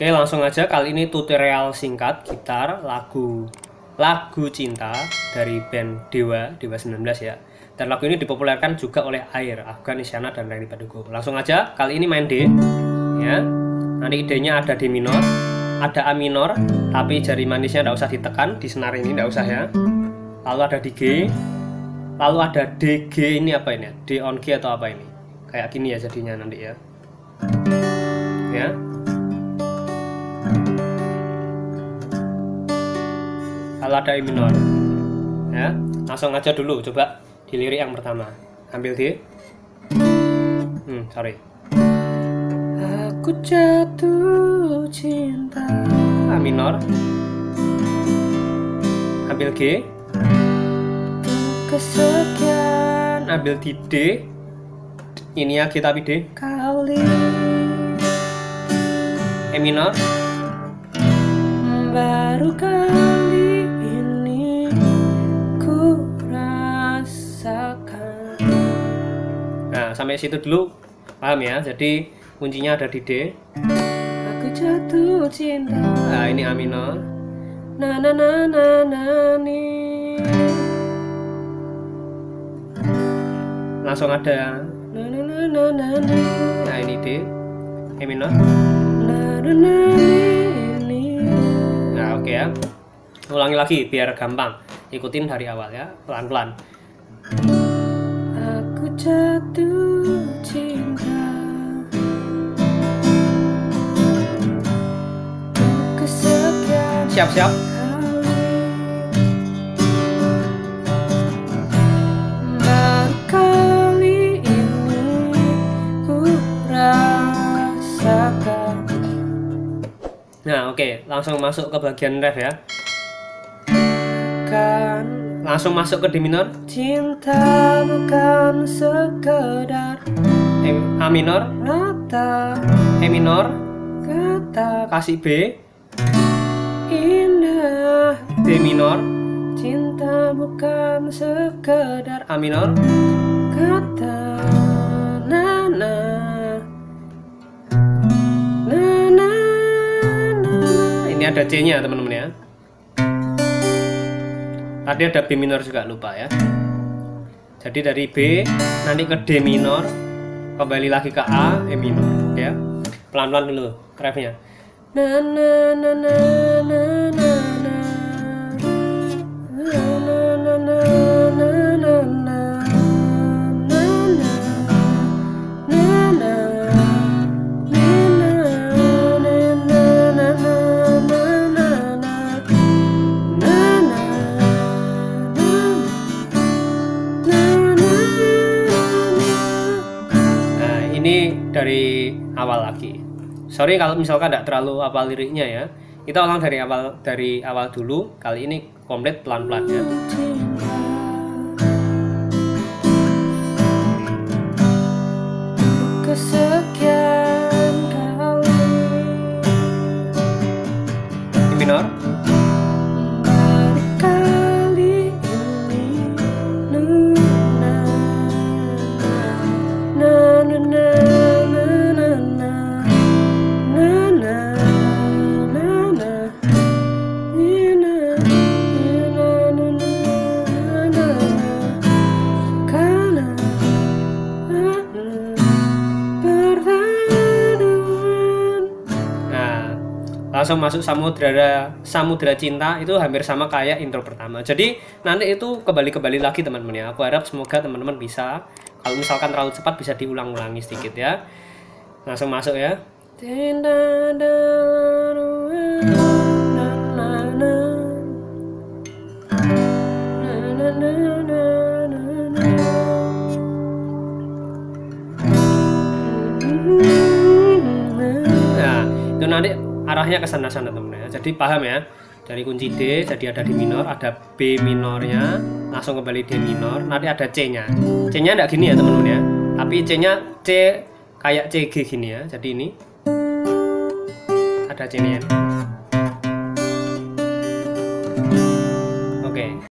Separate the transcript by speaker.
Speaker 1: Oke, langsung aja kali ini tutorial singkat gitar lagu lagu cinta dari band Dewa, Dewa 19 ya. Dan lagu ini dipopulerkan juga oleh Air, Afgan Isyana dan Randy Padugo. Langsung aja, kali ini main D ya. Nanti idenya ada D minor, ada A minor, tapi jari manisnya tidak usah ditekan di senar ini tidak usah ya. Lalu ada di G, lalu ada D G ini apa ini? D on G atau apa ini? Kayak gini ya jadinya nanti ya. Ya, kalau ada E minor. Ya langsung aja dulu coba di lirik yang pertama. Ambil di. Hmm sorry. Aku jatuh cinta. A minor. Ambil G. Kesekian. Ambil di D. Ini ya kita tapi D. Kali. E minor. Baru kali sampai situ dulu paham ya? Jadi kuncinya ada di D. Aku jatuh cinta. Nah ini A minor na na na na na ni. Langsung ada. Na na na na na na nah ini D. E minor na na na ni. Nah, oke ya. Ulangi lagi biar gampang. Ikutin dari awal ya, pelan-pelan. Jatuh cinta. Siap-siap. Nah, oke, langsung masuk ke bagian ref ya. Kan langsung masuk ke D minor. Cinta bukan sekedar E, A minor, rata, E minor, kata, kasih B, indah, D minor, cinta bukan sekedar A minor, kata, nana, nana, ini ada C nya teman-teman ya tadi ada B minor juga lupa ya. Jadi dari B nanti ke D minor kembali lagi ke A E minor ya. Pelan-pelan dulu refnya. Na na na na na na na ini dari awal lagi. Sorry kalau misalkan tidak terlalu apa liriknya ya. Kita ulang dari awal dari awal dulu. Kali ini komplit pelan-pelan ya. Langsung masuk samudra samudra cinta itu hampir sama kayak intro pertama. Jadi nanti itu kembali-kembali lagi teman-teman ya. Aku harap semoga teman-teman bisa kalau misalkan terlalu cepat bisa diulang-ulangi sedikit ya. Langsung masuk ya. Nah, itu nanti arahnya ke sana-sana teman ya. jadi paham ya? Dari kunci D jadi ada D minor ada B minornya langsung kembali D minor nanti ada C nya C nya tidak gini ya teman-teman ya. Tapi C nya C kayak C G gini ya. Jadi ini ada C nya oke.